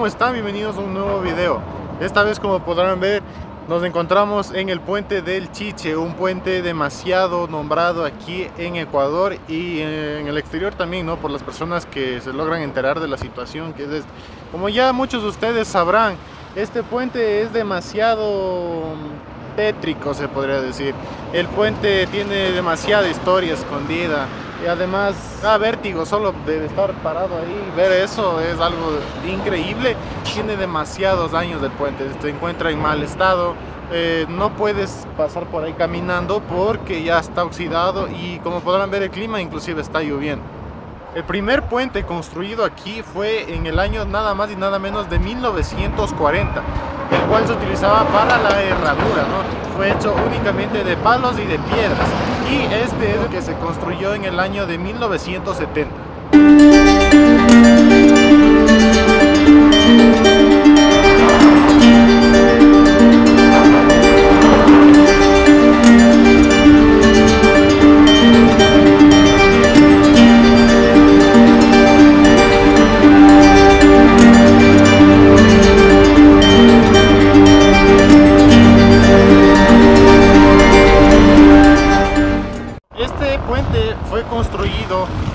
¿cómo están? Bienvenidos a un nuevo video. Esta vez como podrán ver nos encontramos en el puente del Chiche, un puente demasiado nombrado aquí en Ecuador y en el exterior también, ¿no? Por las personas que se logran enterar de la situación que es este. Como ya muchos de ustedes sabrán, este puente es demasiado tétrico, se podría decir. El puente tiene demasiada historia escondida y además da vértigo solo de estar parado ahí. Ver eso es algo increíble. Tiene demasiados años del puente se encuentra en mal estado. Eh, no puedes pasar por ahí caminando porque ya está oxidado y como podrán ver el clima inclusive está lloviendo el primer puente construido aquí fue en el año nada más y nada menos de 1940, el cual se utilizaba para la herradura, ¿no? Fue hecho únicamente de palos y de piedras. Y este es el que se construyó en el año de 1970.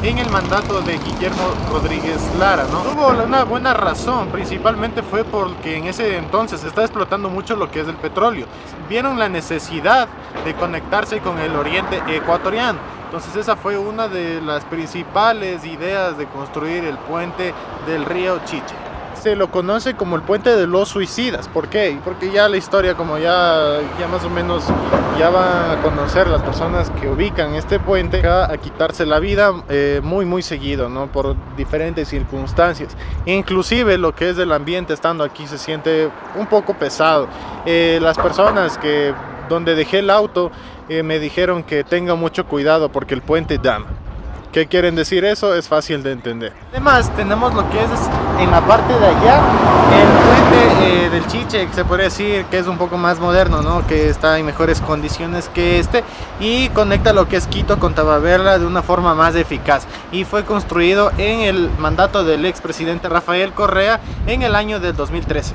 En el mandato de Guillermo Rodríguez Lara. ¿no? Tuvo una buena razón, principalmente fue porque en ese entonces se está explotando mucho lo que es el petróleo. Vieron la necesidad de conectarse con el oriente ecuatoriano. Entonces esa fue una de las principales ideas de construir el puente del río Chiche se lo conoce como el puente de los suicidas. ¿Por qué? Porque ya la historia, como ya, ya más o menos ya van a conocer las personas que ubican este puente, a quitarse la vida eh, muy muy seguido, ¿no? Por diferentes circunstancias. Inclusive lo que es del ambiente estando aquí se siente un poco pesado. Eh, las personas que donde dejé el auto eh, me dijeron que tenga mucho cuidado porque el puente dama. ¿Qué quieren decir eso? Es fácil de entender. Además, tenemos lo que es en la parte de allá, el puente eh, del Chiche, que se podría decir que es un poco más moderno, ¿no? Que está en mejores condiciones que este y conecta lo que es Quito con Tabaverla de una forma más eficaz. Y fue construido en el mandato del expresidente Rafael Correa en el año del 2013.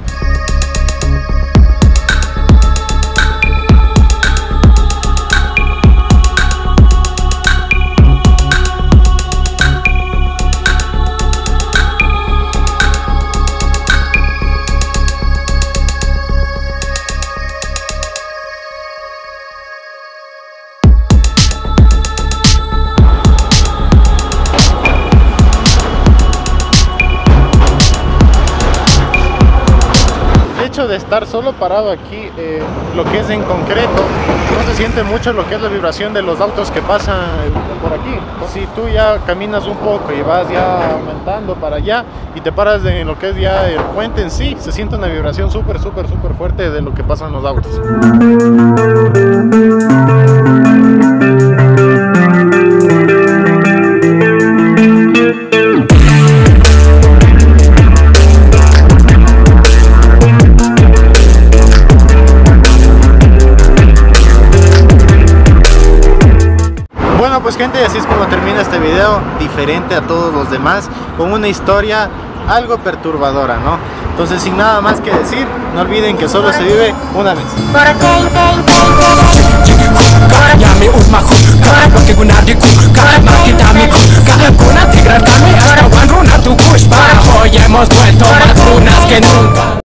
De estar solo parado aquí, eh, lo que es en concreto, no se siente mucho lo que es la vibración de los autos que pasan por aquí. Si tú ya caminas un poco y vas ya aumentando para allá y te paras en lo que es ya el puente en sí, se siente una vibración súper, súper, súper fuerte de lo que pasan los autos. Gente, así es como termina este video, diferente a todos los demás, con una historia algo perturbadora, ¿no? Entonces, sin nada más que decir, no olviden que solo se vive una vez. hemos vuelto más que nunca